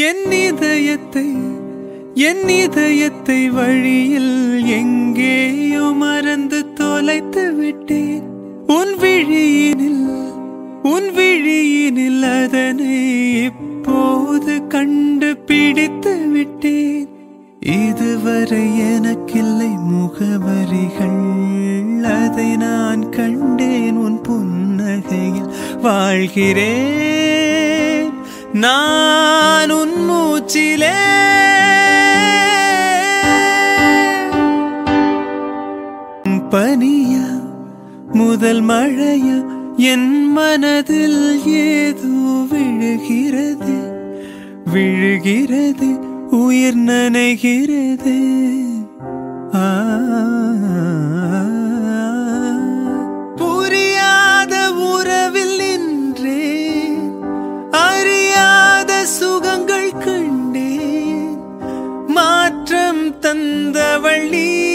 என் இதயத்தை என் இதயத்தை வழியில் எங்கேயோ மறந்து தொலைத்து விட்டேன். உன் விழியினில் உன் விழியினில் அதனை இப்போது கண்டு பிடித்து விட்டேன். இதுவரை எனக்கில்லை முகவரிகள் அதை நான் கண்டேன் உன் புன்னகையில் வாழ்கிறேன். நான் நான் உன் மூச்சிலே. பனிய முதல் மழைய என் மனதில் ஏதோ விழுகிறது. விழுகிறது உயிர் நனைகிறது. தந்தவள் நீ.